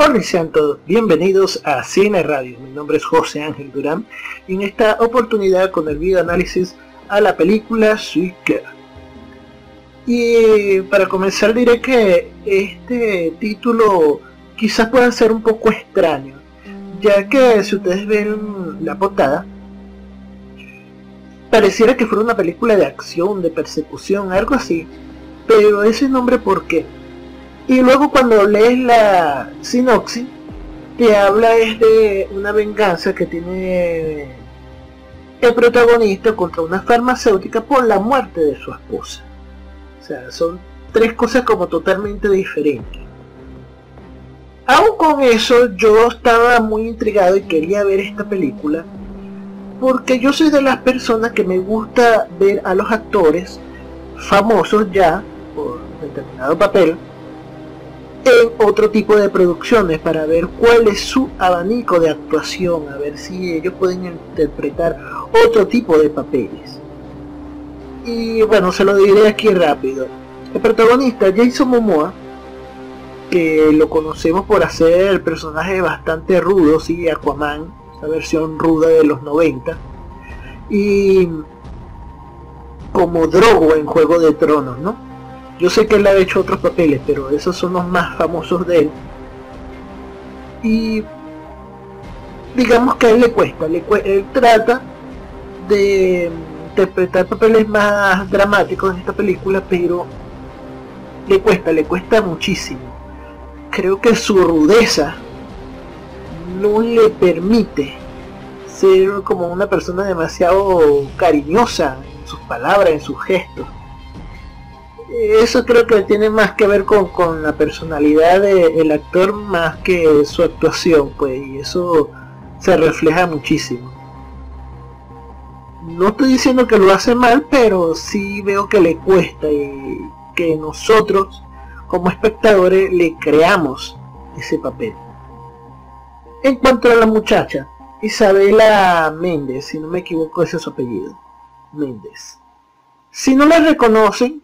Hola y sean todos bienvenidos a Cine Radio. Mi nombre es José Ángel Durán y en esta oportunidad con el video análisis a la película Sweet Y para comenzar diré que este título quizás pueda ser un poco extraño, ya que si ustedes ven la portada, pareciera que fuera una película de acción, de persecución, algo así. Pero ese nombre, ¿por qué? Y luego cuando lees la sinopsis, te habla es de una venganza que tiene el protagonista contra una farmacéutica por la muerte de su esposa. O sea, son tres cosas como totalmente diferentes. Aún con eso, yo estaba muy intrigado y quería ver esta película porque yo soy de las personas que me gusta ver a los actores famosos ya por determinado papel otro tipo de producciones para ver cuál es su abanico de actuación, a ver si ellos pueden interpretar otro tipo de papeles. Y bueno, se lo diré aquí rápido. El protagonista Jason Momoa, que lo conocemos por hacer el personaje bastante rudo, sí, Aquaman, la versión ruda de los 90. Y como Drogo en Juego de Tronos, ¿no? Yo sé que él ha hecho otros papeles, pero esos son los más famosos de él. Y digamos que a él le cuesta, le él trata de interpretar papeles más dramáticos en esta película, pero le cuesta, le cuesta muchísimo. Creo que su rudeza no le permite ser como una persona demasiado cariñosa en sus palabras, en sus gestos. Eso creo que tiene más que ver con, la personalidad del actor más que su actuación, pues, y eso se refleja muchísimo. No estoy diciendo que lo hace mal, pero sí veo que le cuesta y que nosotros como espectadores le creamos ese papel. En cuanto a la muchacha, Isabela Méndez, si no me equivoco ese es su apellido, Méndez. Si no la reconocen,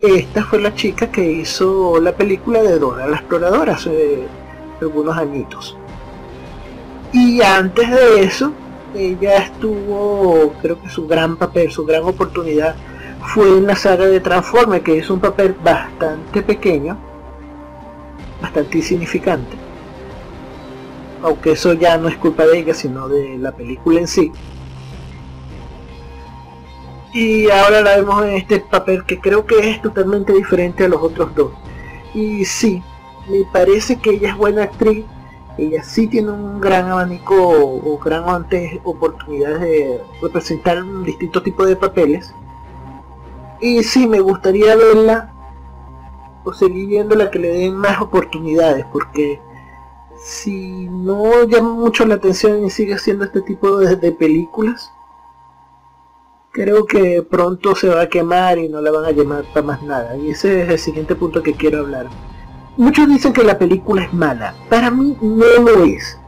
esta fue la chica que hizo la película de Dora la exploradora hace algunos añitos. Y antes de eso, ella estuvo, creo que su gran papel, su gran oportunidad fue en la saga de Transformers, que es un papel bastante pequeño, bastante insignificante aunque eso ya no es culpa de ella, sino de la película en sí. Y ahora la vemos en este papel que creo que es totalmente diferente a los otros dos. Y sí, me parece que ella es buena actriz, ella sí tiene un gran abanico o grandes oportunidades de representar un distinto tipo de papeles. Y sí, me gustaría verla o seguir viéndola que le den más oportunidades, porque si no llama mucho la atención y sigue haciendo este tipo de, películas, creo que pronto se va a quemar y no la van a llamar para más nada. Y ese es el siguiente punto que quiero hablar. Muchos dicen que la película es mala. Para mí no lo es.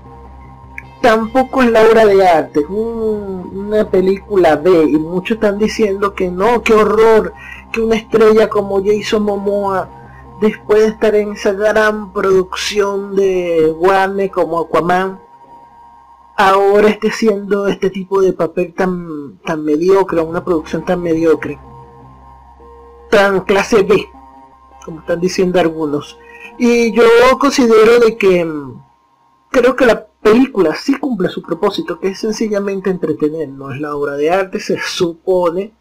Tampoco es la obra de arte. Es una película B. Y muchos están diciendo que no, qué horror. Que una estrella como Jason Momoa después de estar en esa gran producción de Warner como Aquaman, ahora esté siendo este tipo de papel tan, tan mediocre, una producción tan mediocre, tan clase B, como están diciendo algunos. Y yo considero de que mm, creo que la película sí cumple su propósito, que es sencillamente entretener, no es la obra de arte, se supone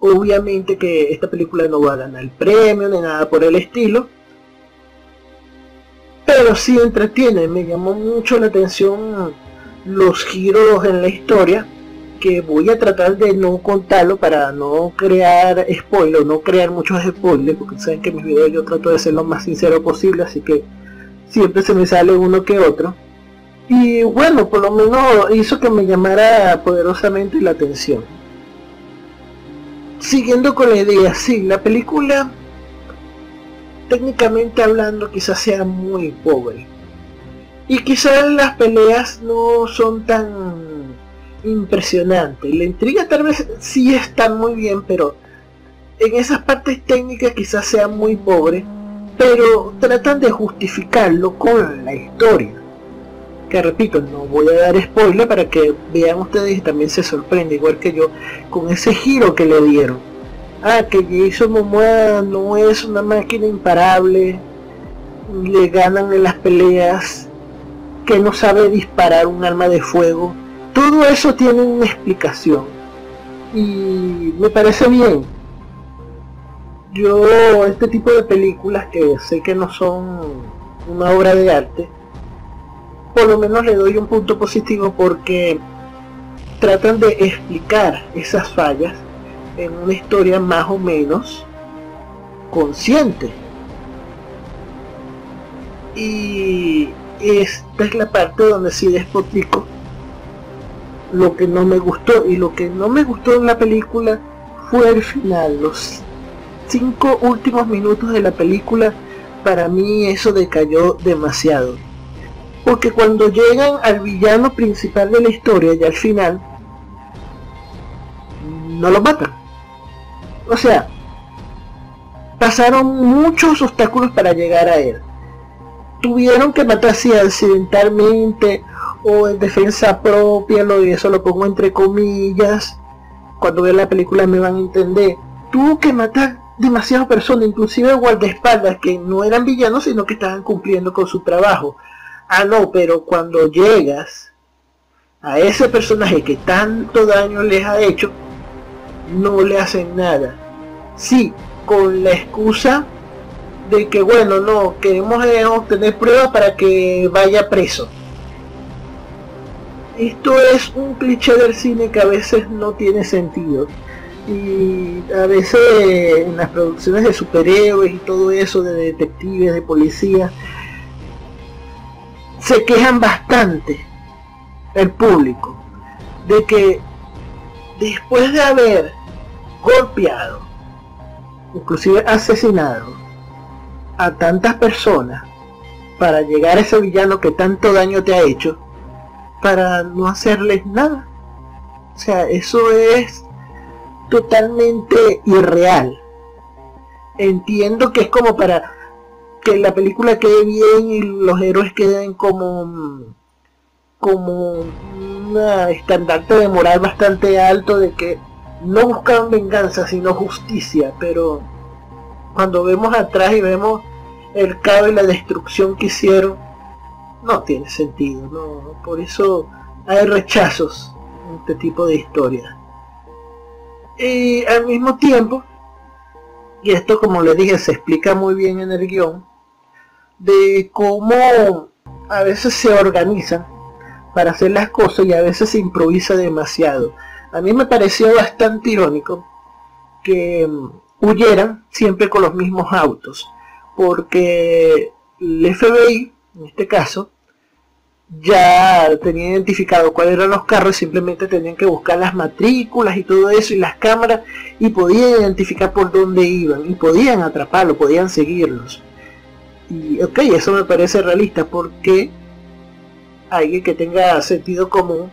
Obviamente que esta película no va a ganar el premio ni nada por el estilo. Pero sí entretiene, me llamó mucho la atención los giros en la historia que voy a tratar de no contarlo para no crear spoilers, no crear muchos spoilers, porque saben que mis videos yo trato de ser lo más sincero posible, así que siempre se me sale uno que otro. Y bueno, por lo menos hizo que me llamara poderosamente la atención siguiendo con la idea, sí, la película técnicamente hablando quizás sea muy pobre. Y quizás las peleas no son tan impresionantes. La intriga tal vez sí está muy bien, pero en esas partes técnicas quizás sea muy pobre. pero tratan de justificarlo con la historia. Que repito, no voy a dar spoiler para que vean ustedes y también se sorprende, igual que yo, con ese giro que le dieron. Ah, que Jason Momoa no es una máquina imparable, le ganan en las peleas, que no sabe disparar un arma de fuego. Todo eso tiene una explicación. Y me parece bien. Yo, este tipo de películas que sé que no son una obra de arte, por lo menos le doy un punto positivo porque tratan de explicar esas fallas en una historia más o menos consciente. Y esta es la parte donde sí despotico lo que no me gustó. Y lo que no me gustó en la película fue el final. Los cinco últimos minutos de la película, para mí eso decayó demasiado. Porque cuando llegan al villano principal de la historia y al final, no lo matan. O sea, pasaron muchos obstáculos para llegar a él. Tuvieron que matarse accidentalmente o en defensa propia, lo y eso lo pongo entre comillas. Cuando vean la película me van a entender. Tuvo que matar demasiadas personas, inclusive guardaespaldas que no eran villanos, sino que estaban cumpliendo con su trabajo. Ah, no, pero cuando llegas a ese personaje que tanto daño les ha hecho, no le hacen nada. Sí, con la excusa de que bueno, no, queremos eh, obtener pruebas para que vaya preso. Esto es un cliché del cine que a veces no tiene sentido. Y a veces en las producciones de superhéroes y todo eso, de detectives, de policías, se quejan bastante el público de que después de haber golpeado, inclusive asesinado a tantas personas para llegar a ese villano que tanto daño te ha hecho, para no hacerles nada. O sea, eso es totalmente irreal. Entiendo que es como para que la película quede bien y los héroes queden como como una estandarte de moral bastante alto de que no buscan venganza sino justicia pero cuando vemos atrás y vemos el caos y la destrucción que hicieron no tiene sentido no por eso hay rechazos en este tipo de historias y al mismo tiempo y esto como le dije se explica muy bien en el guion de cómo a veces se organizan para hacer las cosas y a veces se improvisa demasiado. A mí me pareció bastante irónico que mm, huyeran siempre con los mismos autos, porque el FBI, en este caso, ya tenía identificado cuáles eran los carros, simplemente tenían que buscar las matrículas y todo eso y las cámaras y podían identificar por dónde iban y podían atraparlos, podían seguirlos. Y ok, eso me parece realista porque alguien que tenga sentido común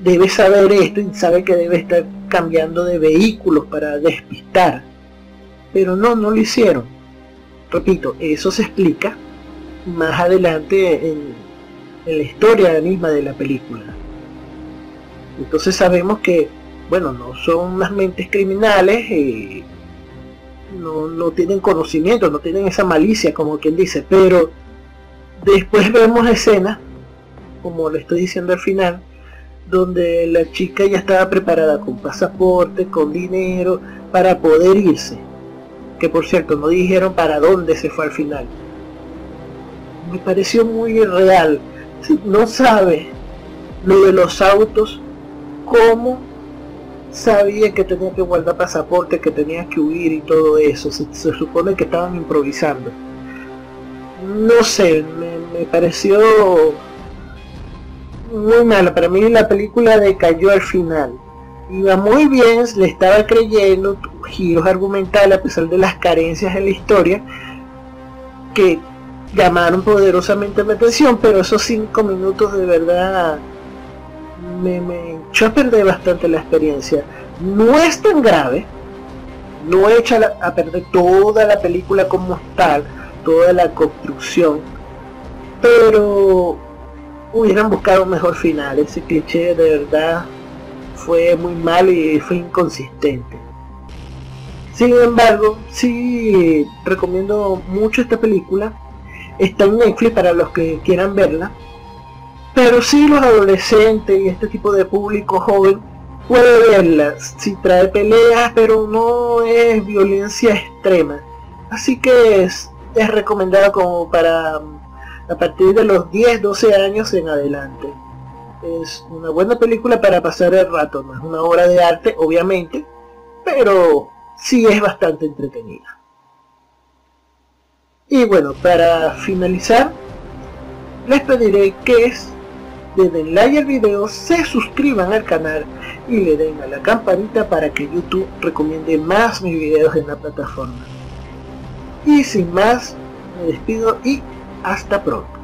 debe saber esto y sabe que debe estar cambiando de vehículos para despistar. Pero no, no lo hicieron. Repito, eso se explica más adelante en, la historia misma de la película. Entonces sabemos que, bueno, no son unas mentes criminales, y no, no tienen conocimiento, no tienen esa malicia como quien dice, pero después vemos escenas, como le estoy diciendo al final, donde la chica ya estaba preparada con pasaporte, con dinero, para poder irse. Que por cierto, no dijeron para dónde se fue al final. Me pareció muy irreal. no sabe lo de los autos, cómo sabía que tenía que guardar pasaporte, que tenía que huir y todo eso. Se, supone que estaban improvisando. No sé, me, pareció muy malo. Para mí la película decayó al final. Iba muy bien, le estaba creyendo giros argumentales a pesar de las carencias de la historia que llamaron poderosamente mi atención, pero esos cinco minutos de verdad me, me echó a perder bastante la experiencia. No es tan grave, no echa a perder toda la película como tal, toda la construcción, pero hubieran buscado un mejor final. Ese cliché de verdad fue muy mal y fue inconsistente. Sin embargo, sí recomiendo mucho esta película. Está en Netflix para los que quieran verla. Pero sí los adolescentes y este tipo de público joven puede verla. Si trae peleas, pero no es violencia extrema. Así que es, es recomendada como para a partir de los 10, 12 años en adelante. Es una buena película para pasar el rato, no es una obra de arte, obviamente, pero sí es bastante entretenida. Y bueno, para finalizar, les pediré que le den like al video, se suscriban al canal y le den a la campanita para que YouTube recomiende más mis videos en la plataforma. Y sin más, me despido y hasta pronto.